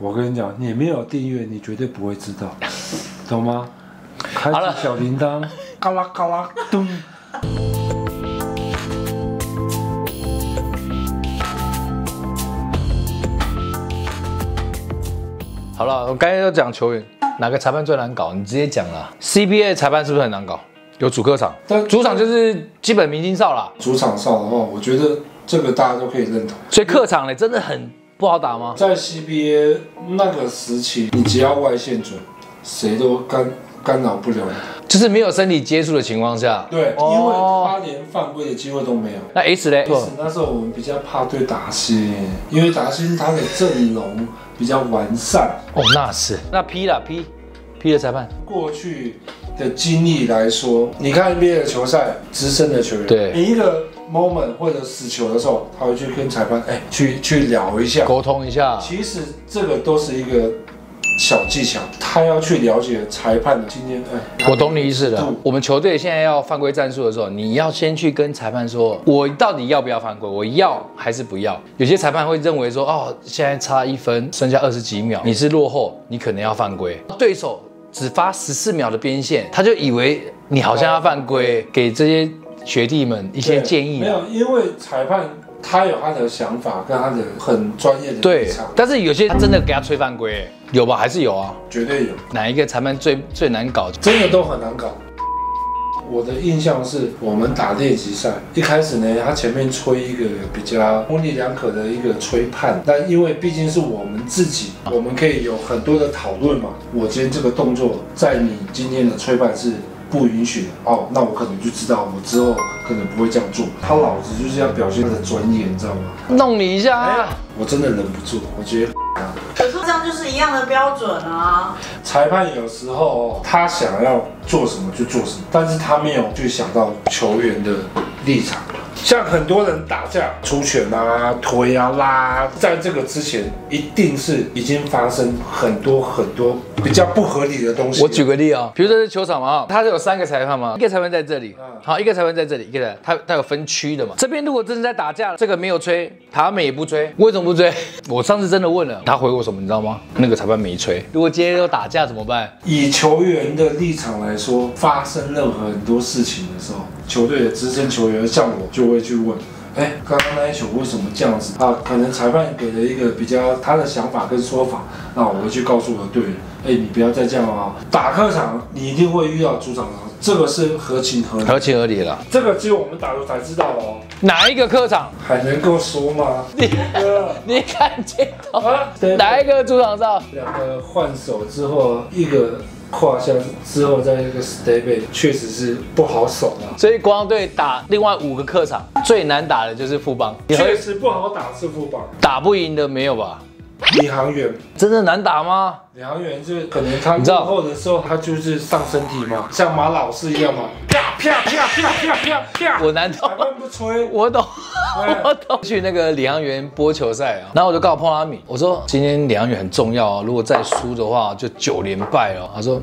我跟你讲，你没有订阅，你绝对不会知道，懂吗？开好了启小铃铛，嘎啦嘎啦咚。好了，我刚才要讲球员，哪个裁判最难搞？你直接讲了。CBA 裁判是不是很难搞？有主客场，但主场就是基本明星哨啦，主场哨的话，我觉得这个大家都可以认同。所以客场呢真的很不好打吗？在 CBA 那个时期，你只要外线准，谁都干干扰不了你。就是没有身体接触的情况下，对，哦因为他连犯规的机会都没有。那 S 呢？S 那时候我们比较怕对达新，因为达新他的阵容比较完善，哦，那是。那 P 啦 P P 的裁判，过去的经历来说，你看 NBA 的球赛，资深的球员，对你一个 moment 或者死球的时候，他会去跟裁判哎去去聊一下。沟通一下。其实这个都是一个小技巧，他要去了解裁判的今天哎，我懂你意思了。我们球队现在要犯规战术的时候，你要先去跟裁判说，我到底要不要犯规？我要还是不要？有些裁判会认为说，哦，现在差一分，剩下二十几秒，你是落后，你可能要犯规。对手只发十四秒的边线，他就以为你好像要犯规，给这些学弟们一些建议啦。没有，因为裁判他有他的想法跟他的很专业的对但是有些他真的给他吹犯规，有吧？还是有啊？绝对有。哪一个裁判最最难搞？真的都很难搞。我的印象是我们打练习赛，一开始呢，他前面吹一个比较模棱两可的一个吹判，但因为毕竟是我们自己，我们可以有很多的讨论嘛。我今天这个动作在你今天的吹判是不允许的哦，那我可能就知道我之后可能不会这样做。他老子就是要表现他的专业，你知道吗？弄你一下！我真的忍不住，我觉得。可是这样就是一样的标准啊。裁判有时候他想要做什么就做什么，但是他没有去想到球员的立场。像很多人打架、出拳啊、推啊、拉啊，在这个之前一定是已经发生很多很多比较不合理的东西。我举个例啊，比如说是球场嘛，它是有三个裁判嘛，一个裁判在这里嗯，好，一个裁判在这里，一个裁它它有分区的嘛。这边如果真的在打架，这个没有吹，他们也不吹，为什么不吹？我上次真的问了，他回我什么，你知道吗？那个裁判没吹。如果今天要打架怎么办？以球员的立场来说，发生任何很多事情的时候，球队的资深球员像我就会去问，哎，刚刚那一球为什么这样子啊？可能裁判给了一个比较他的想法跟说法，那我会去告诉我的队员，哎，你不要再这样啊！打客场你一定会遇到主场的，这个是合情合理，合情合理了。这个只有我们打球才知道哦，哪一个客场？还能够说吗？你哥你看镜头，啊，哪一个主场上？两个换手之后，一个胯下之后再一个 stay back，确实是不好守啊。所以国王队打另外五个客场，最难打的就是富邦。你确会实不好打是富邦，打不赢的没有吧？领航员，真的难打吗？领航员就是可能他你知道落后的时候，他就是上身体嘛，像马老师一样嘛，啪啪啪啪啪啪啪，我难懂我懂，我懂。去那个领航员播球赛啊，然后我就告诉碰阿米，我说今天领航员很重要啊，如果再输的话就九连败了。他说，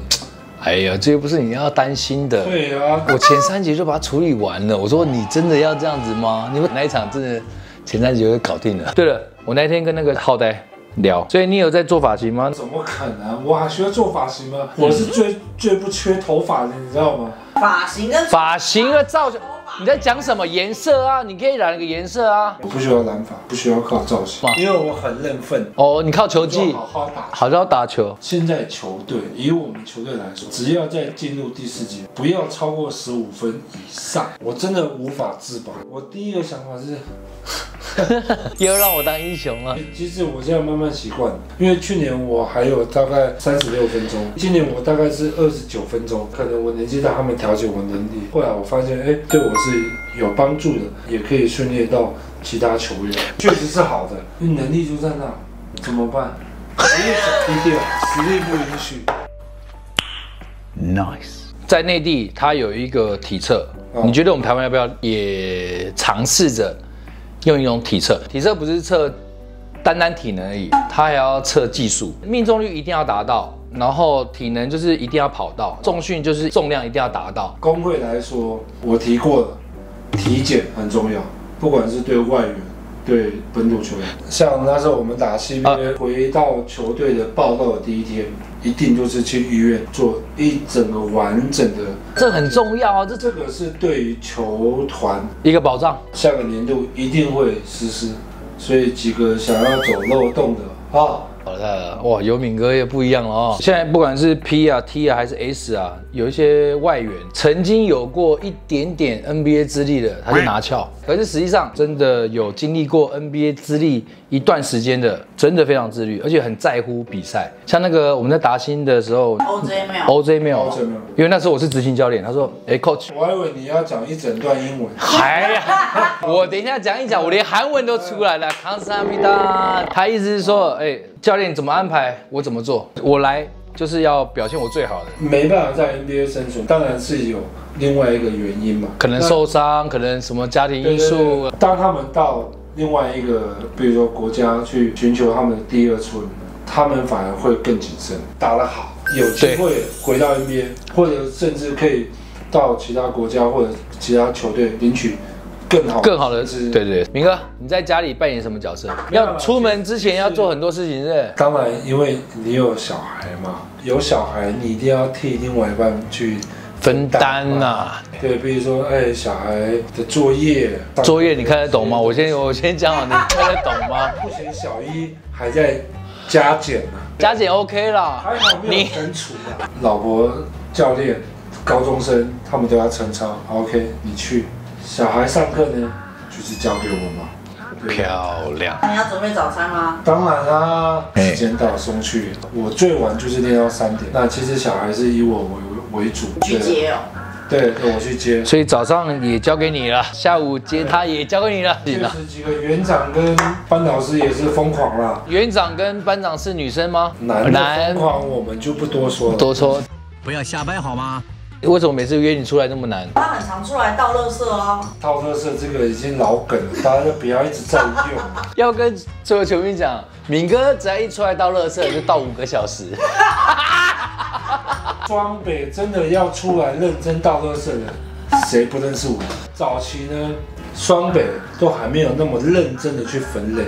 哎呀，这又不是你要担心的。对啊，我前三节就把它处理完了。我说你真的要这样子吗？你们那一场真的前三节就搞定了。对了，我那天跟那个浩呆聊，所以你有在做发型吗？怎么可能？我还需要做发型吗？我是最最不缺头发的，你知道吗？发型跟发型的造型，你在讲什么颜色啊？你可以染一个颜色啊。我不需要染发，不需要靠造型，因为我很认份，哦，你靠球技，好好打。好像打球。现在球队以我们球队来说，只要在进入第四节，不要超过十五分以上，我真的无法自拔。我第一个想法是，又让我当英雄了。其实我现在慢慢习惯，因为去年我还有大概三十六分钟，今年我大概是二十九分钟，可能我年纪大，他们调节我能力。后来我发现，哎，对我是有帮助的，也可以训练到其他球员，确实是好的，因为能力就在那，怎么办？实力小低调，实力不允许。Nice，在内地，它有一个体测，哦你觉得我们台湾要不要也尝试着用一种体测？体测不是测单单体能而已，它还要测技术，命中率一定要达到，然后体能就是一定要跑到，重训就是重量一定要达到。工会来说，我提过了，体检很重要，不管是对外援对本土球员。像那时候我们打 CBA，、回到球队的报道的第一天，一定就是去医院做一整个完整的，这很重要啊，这这个是对于球团一个保障。下个年度一定会实施。所以几个想要走漏洞的啊，好的，哇，有敏哥也不一样了哦。现在不管是 P 啊、T 啊还是 S 啊，有一些外援曾经有过一点点 NBA 资历的，他就拿翘。可是实际上，真的有经历过 NBA 资历一段时间的，真的非常自律，而且很在乎比赛。像那个我们在达新的时候 OJ 没有，，OJ 没有 OJ 没有，因为那时候我是执行教练，他说，哎，Coach。我还以为你要讲一整段英文。还呀，我等一下讲一讲，我连韩文都出来了。康萨米达，他意思是说，哎，教练怎么安排，我怎么做，我来就是要表现我最好的。没办法在 NBA 生存，当然是有另外一个原因嘛，可能受伤，可能什么家庭因素。对对，对。当他们到另外一个，比如说国家去寻求他们的第二春，他们反而会更谨慎，打得好，有机会回到 NBA，或者甚至可以到其他国家或者其他球队领取更好更好的。资对对对，明哥，你在家里扮演什么角色？要出门之前要做很多事情，是是？当然，因为你有小孩嘛，有小孩你一定要替另外一半去分担呐、对，比如说，哎，小孩的作业，作业你看得懂吗？我先我先讲好，你看得懂吗？目前小一还在加减呢、加减 OK 啦，还好没有除啊。老婆、教练、高中生他们都要称超，OK，你去。小孩上课呢，就是交给我嘛。漂亮。那你要准备早餐吗？当然啦、哎时间到送去。我最晚就是练到三点。那其实小孩是以我为为主，去接哦。对，对，我去接。所以早上也交给你了，下午接他也交给你了。确实几个园长跟班导师也是疯狂啦。园长跟班长是女生吗？男的疯狂我们就不多说了。多说。不要瞎掰好吗？为什么每次约你出来那么难？他很常出来倒垃圾哦。倒垃圾这个已经老梗了，大家就不要一直在用。要跟所有球迷讲，敏哥只要一出来倒垃圾就倒五个小时。双北真的要出来认真倒垃圾的，谁不认识我？早期呢，双北都还没有那么认真的去分类。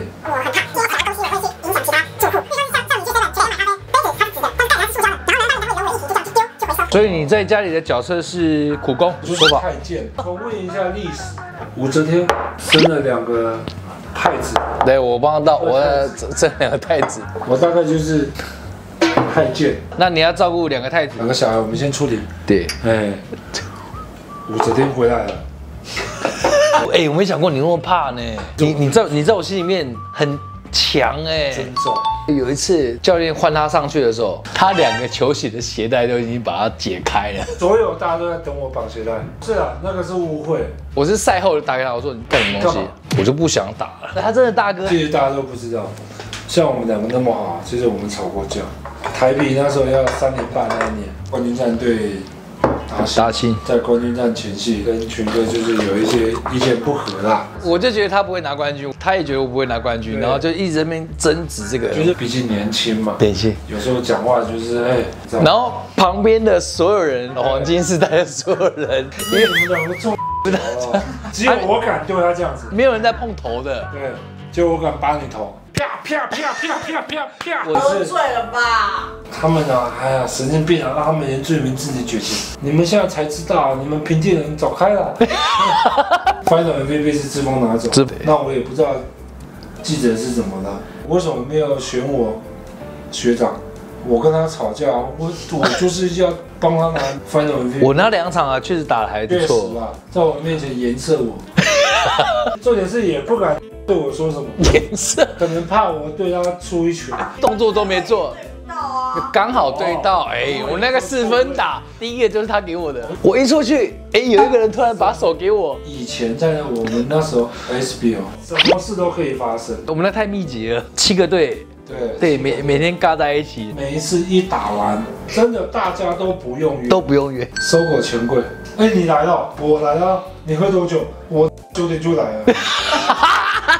所以你在家里的角色是苦工，就是说法。太监。我问一下历史，武则天生了两个太子，对，我帮到我这这两个太子，我大概就是太监。那你要照顾两个太子。两个小孩，我们先处理。对，哎，武则天回来了。哎、我没想过你那么怕呢。你你在你在我心里面很强哎、真重。有一次教练换他上去的时候，他两个球鞋的鞋带都已经把它解开了。所有大家都在等我绑鞋带。是啊，那个是误会。我是赛后打给他，我说你干什么东西？我就不想打了。他真的大哥，其实大家都不知道，像我们两个那么好，其实我们吵过架。台比那时候要三连霸那一年，冠军战对达西，达西在冠军战前夕跟群哥就是有一些意见不合啦，我就觉得他不会拿冠军，他也觉得我不会拿冠军，然后就一直在那边争执这个。就是毕竟年轻嘛，年轻，有时候讲话就是哎，然后旁边的所有人，黄金时代的所有人，因为你们两个重，哦只有我敢对他这样子，没有人在碰头的。对，就我敢扒你头，啪啪啪啪啪啪啪，我喝醉了吧？他们啊，哎呀，神经病啊，让他们连罪名自己决定。你们现在才知道，你们平地人走开了。Final MVP 是志峰拿走志，那我也不知道记者是怎么了，为什么没有选我学长？我跟他吵架，我我就是要帮他拿 Final MVP。我那两场啊，确实打的还不确实错。吧，在我面前颜色我，重点是也不敢对我说什么，颜色可能怕我对他出一拳。动作都没做，对到啊。刚好对到。哎，我那个四分打，第一个就是他给我的。我一出去，哎，有一个人突然把手给我，以前在我们那时候 SBO，什么事都可以发生。我们那太密集了，七个队，对对，每每天尬在一起，每一次一打完，真的大家都不用约，都不用约。收狗钱柜。哎，你来了，我来了，你喝多久？我九点就来了。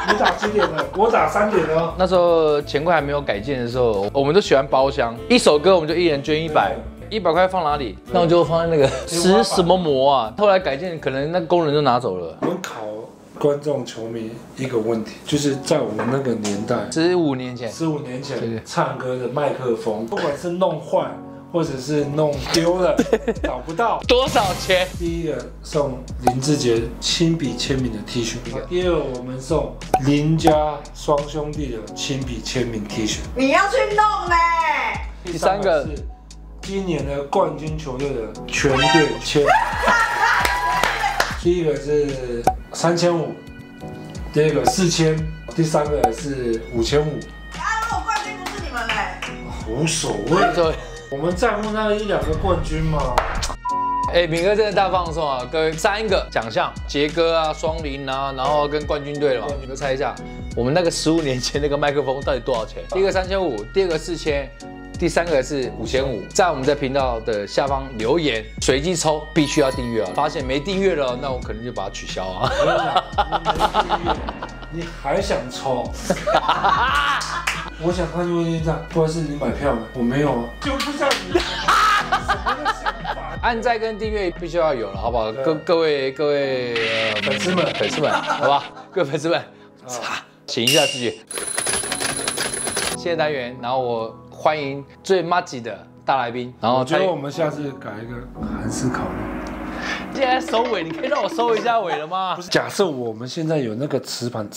你打几点了？我打三点了。那时候钱柜还没有改建的时候，我们都喜欢包厢，一首歌我们就一人捐一百。一百块放哪里？那我就放在那个天花板石什么膜啊。后来改建，可能那工人就拿走了。我们考观众球迷一个问题，就是在我们那个年代，十五年前，十五年对对前唱歌的麦克风，不管是弄坏或者是弄丢了，找不到。多少钱？第一个送林志杰亲笔签名的 T 恤，第二个我们送林家双兄弟的亲笔签名 T 恤，你要去弄嘞、第三个是今年的冠军球队的全队签。第一个是三千五，第二个四千，第三个是五千五，啊，如果冠军不是你们嘞，无所谓。对，我们在乎那一两个冠军嘛。哎，敏哥真的大放送啊！各位三个奖项，杰哥啊、双林啊，然后跟冠军队了嘛。你们猜一下，我们那个十五年前那个麦克风到底多少钱？第一个三千五，第二个四千，第三个是五千五。在我们的频道的下方留言，随机抽，必须要订阅啊！发现没订阅了，那我可能就把它取消啊。你还想抽？我想看优先站，不然是你买票吗？我没有啊，就是像你。什么的想法？按赞跟订阅必须要有了，好不好？各各位各位、呃粉丝们粉丝们，好吧？各位粉丝们，擦，醒一下自己。谢谢单元，然后我欢迎最 m a g 的大来宾，然后我觉得我们下次改一个韩式烤肉。现在收尾，你可以让我收一下尾了吗？不是假设我们现在有那个磁盘，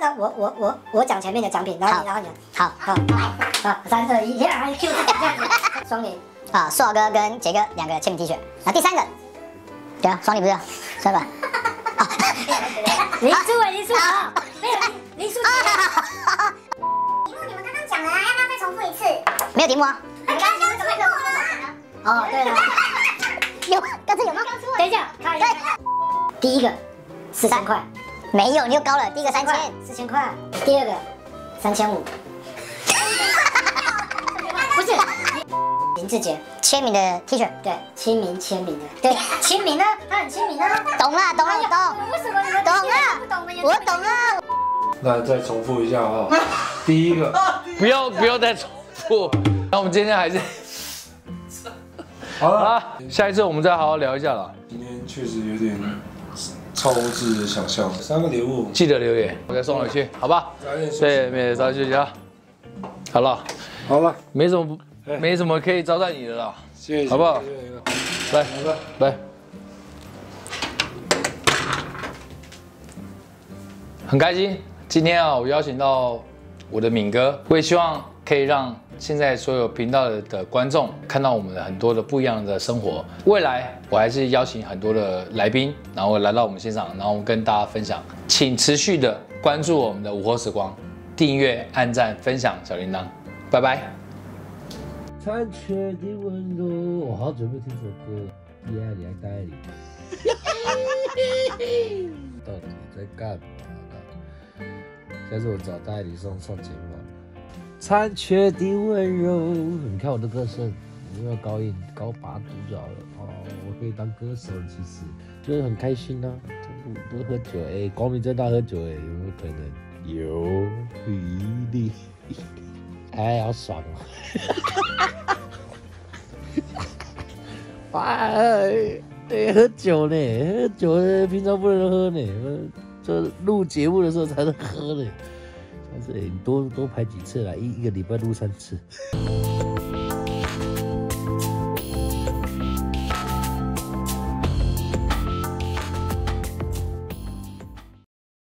那我我我我讲前面的奖品，然后你然后你。好。好。好，三二一，呀，Q 这样子，双林啊，硕哥跟杰哥两个签名 T 恤，啊，第三个，对啊，双林不是啊，三个，林书伟，林书伟，没有林林书杰。题目你们刚刚讲了啊，要不要再重复一次？没有题目啊。你刚刚怎么会哦，对了，有，刚才有吗？等一下，看一下。第一个四千块。没有，你又高了。第一个三千，四千块。第二个三千五，不是林志杰签名的 T 恤，对，签名签名的，对，签名呢，他很签名啊。懂了，懂了，我懂。为什么你们懂了？我懂了。那再重复一下哦、第一个，不要不要再重复。那我们今天还是好了，啊，下一次我们再好好聊一下了。今天确实有点超乎自己的想象。三个礼物，记得留言，我再送回去，好吧？早点休息对，没早点休息啊。好了，好了，没什么没什么可以招待你的了，谢谢，好不好谢谢来。来。很开心，今天啊，我邀请到我的敏哥，我也希望可以让现在所有频道的观众看到我们的很多的不一样的生活。未来我还是邀请很多的来宾，然后来到我们现场，然后跟大家分享。请持续的关注我们的午后时光，订阅、按赞、分享小铃铛，拜拜。残缺的温柔，我好久没听这首歌，叶爱你爱戴你，到底在干嘛呢？下次我找代理送送节目。残缺的温柔，你看我的歌声，我又要高音高八度就好了哦，我可以当歌手，其实就是很开心啊。不不喝酒哎、光明正大喝酒哎、有没有可能？有一定。哎，好爽 哦！哎，哎，喝酒呢，喝酒呢，平常不能喝呢，呃这录节目的时候才能喝呢。对你多多排几次啦，一一个礼拜录三次。